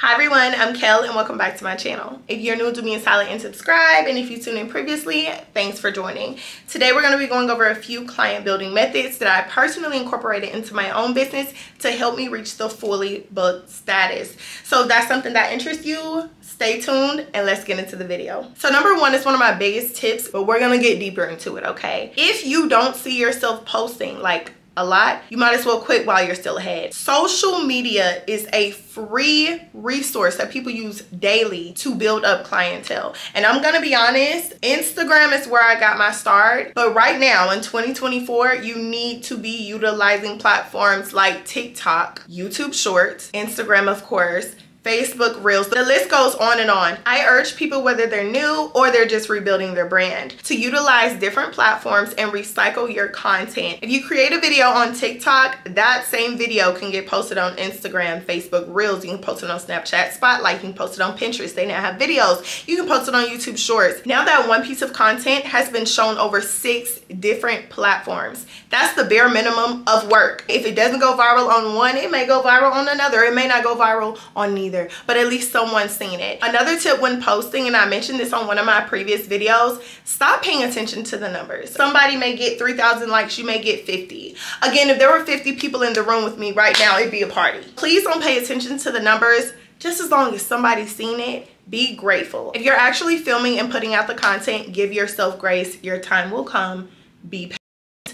Hi everyone, I'm Kel and welcome back to my channel. If you're new, do me a solid and subscribe. And if you tuned in previously, thanks for joining. Today we're gonna be going over a few client building methods that I personally incorporated into my own business to help me reach the fully booked status. So if that's something that interests you, stay tuned and let's get into the video. So number one is one of my biggest tips, but we're gonna get deeper into it, okay? If you don't see yourself posting like a lot, you might as well quit while you're still ahead. Social media is a free resource that people use daily to build up clientele. And I'm gonna be honest, Instagram is where I got my start. But right now in 2024, you need to be utilizing platforms like TikTok, YouTube Shorts, Instagram, of course, Facebook Reels. The list goes on and on. I urge people, whether they're new or they're just rebuilding their brand, to utilize different platforms and recycle your content. If you create a video on TikTok, that same video can get posted on Instagram, Facebook Reels. You can post it on Snapchat Spotlight. You can post it on Pinterest. They now have videos. You can post it on YouTube Shorts. Now that one piece of content has been shown over six different platforms, that's the bare minimum of work. If it doesn't go viral on one, it may go viral on another. It may not go viral on neither either, but at least someone's seen it. Another tip when posting, and I mentioned this on one of my previous videos, stop paying attention to the numbers. Somebody may get 3,000 likes, you may get 50. Again, if there were 50 people in the room with me right now, it'd be a party. Please don't pay attention to the numbers just as long as somebody's seen it be grateful if you're actually filming and putting out the content give yourself grace your time will come be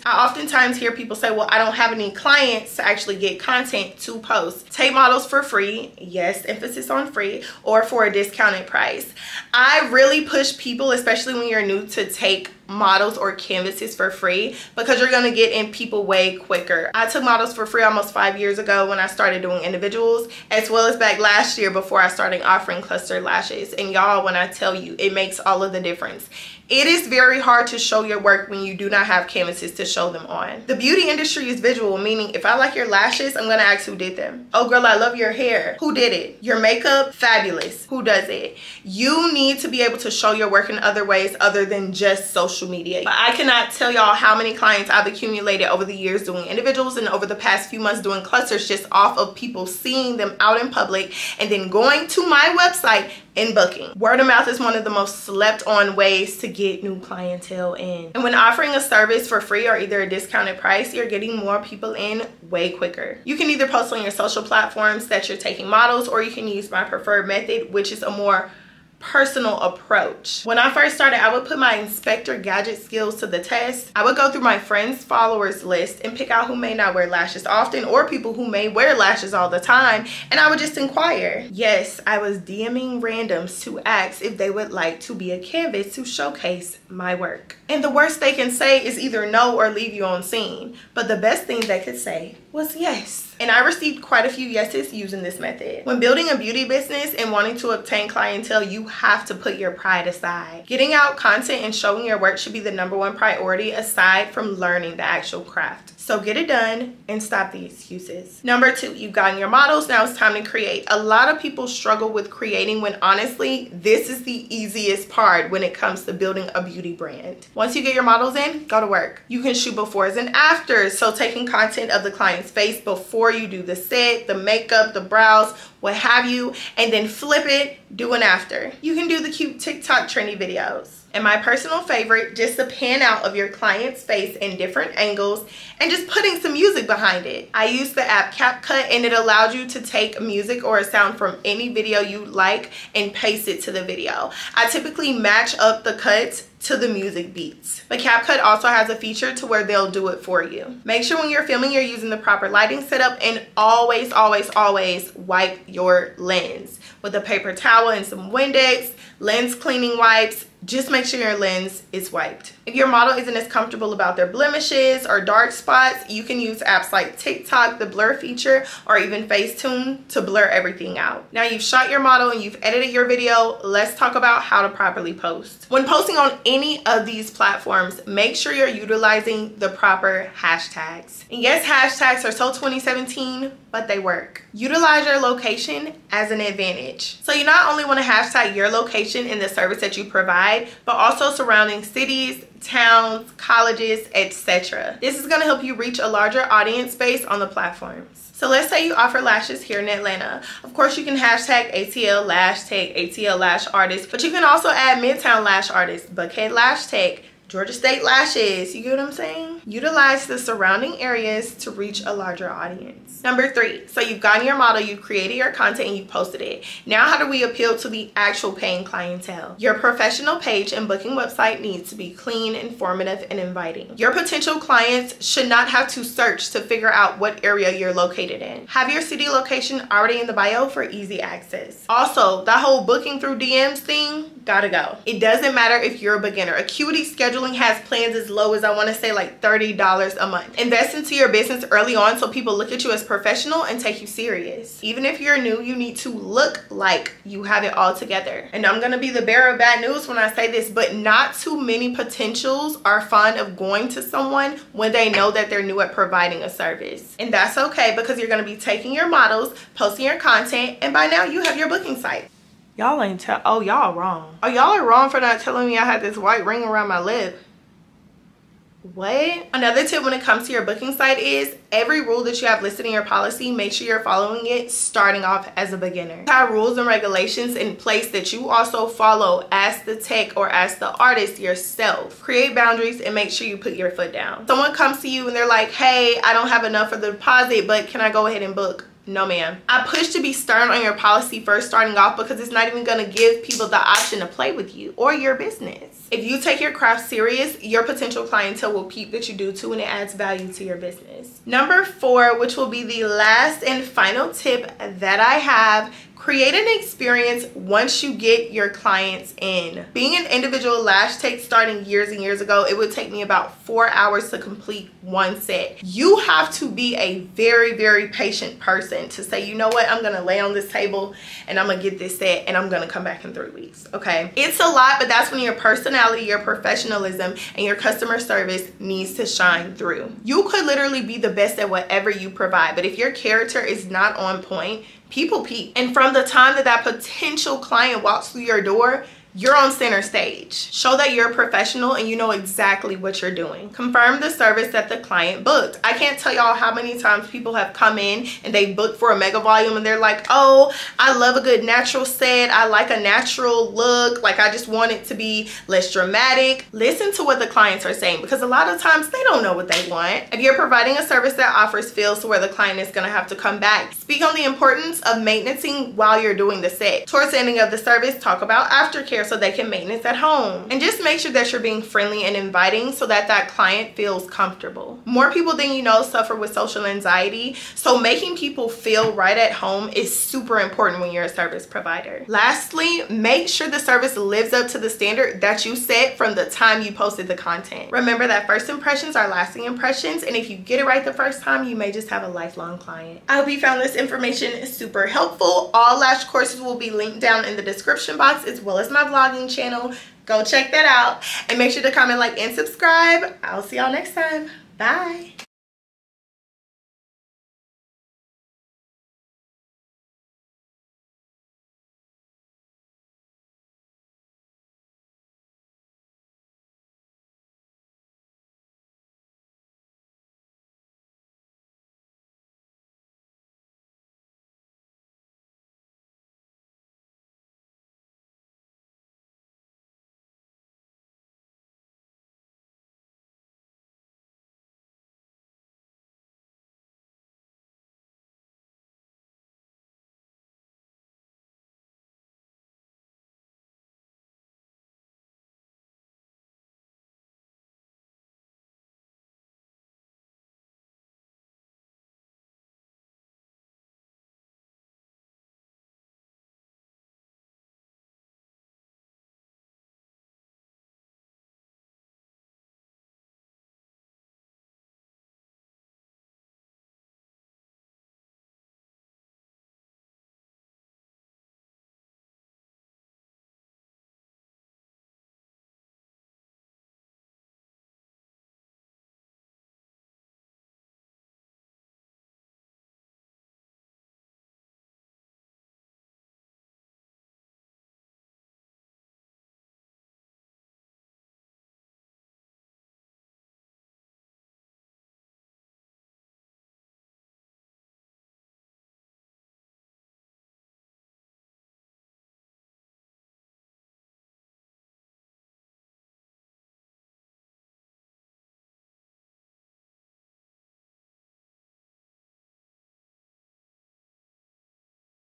I oftentimes hear people say, well, I don't have any clients to actually get content to post. Take models for free. Yes, emphasis on free or for a discounted price. I really push people, especially when you're new to take models or canvases for free because you're going to get in people way quicker. I took models for free almost five years ago when I started doing individuals as well as back last year before I started offering cluster lashes. And y'all, when I tell you, it makes all of the difference. It is very hard to show your work when you do not have canvases to show them on. The beauty industry is visual, meaning if I like your lashes, I'm gonna ask who did them. Oh girl, I love your hair. Who did it? Your makeup? Fabulous. Who does it? You need to be able to show your work in other ways other than just social social media. But I cannot tell y'all how many clients I've accumulated over the years doing individuals and over the past few months doing clusters just off of people seeing them out in public and then going to my website and booking. Word of mouth is one of the most slept on ways to get new clientele in. And when offering a service for free or either a discounted price, you're getting more people in way quicker. You can either post on your social platforms that you're taking models or you can use my preferred method, which is a more personal approach. When I first started, I would put my inspector gadget skills to the test. I would go through my friends followers list and pick out who may not wear lashes often or people who may wear lashes all the time and I would just inquire. Yes, I was DMing randoms to ask if they would like to be a canvas to showcase my work. And the worst they can say is either no or leave you on seen. But the best thing they could say was yes. And I received quite a few yeses using this method. When building a beauty business and wanting to obtain clientele, you have to put your pride aside. Getting out content and showing your work should be the number one priority aside from learning the actual craft. So get it done and stop the excuses. Number two, you've gotten your models. Now it's time to create. A lot of people struggle with creating when honestly, this is the easiest part when it comes to building a beauty brand. Once you get your models in, go to work. You can shoot befores and afters. So taking content of the client's face before you do the set, the makeup, the brows, what have you, and then flip it, do an after. You can do the cute TikTok trendy videos. And my personal favorite, just a pan out of your client's face in different angles and just putting some music behind it. I used the app CapCut and it allowed you to take music or a sound from any video you like and paste it to the video. I typically match up the cuts to the music beats. But CapCut also has a feature to where they'll do it for you. Make sure when you're filming you're using the proper lighting setup and always, always, always wipe your lens with a paper towel and some Windex, lens cleaning wipes, just make sure your lens is wiped. If your model isn't as comfortable about their blemishes or dark spots, you can use apps like TikTok, the blur feature, or even Facetune to blur everything out. Now you've shot your model and you've edited your video, let's talk about how to properly post. When posting on any of these platforms, make sure you're utilizing the proper hashtags. And yes, hashtags are so 2017, but they work. Utilize your location as an advantage. So you not only want to hashtag your location in the service that you provide, but also surrounding cities, towns, colleges, etc. This is going to help you reach a larger audience base on the platforms. So let's say you offer lashes here in Atlanta. Of course, you can hashtag ATL Lash Tech, ATL Lash Artist, but you can also add Midtown Lash Artist, Buckhead Lash Tech, Georgia State Lashes. You get what I'm saying? Utilize the surrounding areas to reach a larger audience. Number three, so you've gotten your model, you've created your content, and you've posted it. Now, how do we appeal to the actual paying clientele? Your professional page and booking website needs to be clean, informative, and inviting. Your potential clients should not have to search to figure out what area you're located in. Have your city location already in the bio for easy access. Also, that whole booking through DMs thing, gotta go. It doesn't matter if you're a beginner. Acuity Scheduling has plans as low as I wanna say like $30 a month. Invest into your business early on so people look at you as professional and take you serious. Even if you're new, you need to look like you have it all together. And I'm gonna be the bearer of bad news when I say this, but not too many potentials are fond of going to someone when they know that they're new at providing a service. And that's okay because you're gonna be taking your models, posting your content, and by now you have your booking site. Y'all ain't tell, oh, y'all wrong. Oh, y'all are wrong for not telling me I had this white ring around my lip. What? Another tip when it comes to your booking site is every rule that you have listed in your policy, make sure you're following it starting off as a beginner. Have rules and regulations in place that you also follow as the tech or as the artist yourself. Create boundaries and make sure you put your foot down. Someone comes to you and they're like, hey, I don't have enough for the deposit, but can I go ahead and book? No ma'am. I push to be stern on your policy first starting off because it's not even going to give people the option to play with you or your business. If you take your craft serious your potential clientele will peep that you do too and it adds value to your business. Number four which will be the last and final tip that i have Create an experience once you get your clients in. Being an individual lash tech starting years and years ago, it would take me about four hours to complete one set. You have to be a very, very patient person to say, you know what, I'm gonna lay on this table and I'm gonna get this set and I'm gonna come back in three weeks, okay? It's a lot, but that's when your personality, your professionalism, and your customer service needs to shine through. You could literally be the best at whatever you provide, but if your character is not on point, people peep. And from the time that that potential client walks through your door, you're on center stage. Show that you're a professional and you know exactly what you're doing. Confirm the service that the client booked. I can't tell y'all how many times people have come in and they booked for a mega volume and they're like, oh, I love a good natural set. I like a natural look. Like I just want it to be less dramatic. Listen to what the clients are saying because a lot of times they don't know what they want. If you're providing a service that offers feels to where the client is gonna have to come back, speak on the importance of maintaining while you're doing the set. Towards the ending of the service, talk about aftercare so they can maintenance at home. And just make sure that you're being friendly and inviting so that that client feels comfortable. More people than you know suffer with social anxiety. So making people feel right at home is super important when you're a service provider. Lastly, make sure the service lives up to the standard that you set from the time you posted the content. Remember that first impressions are lasting impressions. And if you get it right the first time, you may just have a lifelong client. I hope you found this information super helpful. All lash courses will be linked down in the description box as well as my vlogging channel. Go check that out and make sure to comment, like, and subscribe. I'll see y'all next time. Bye.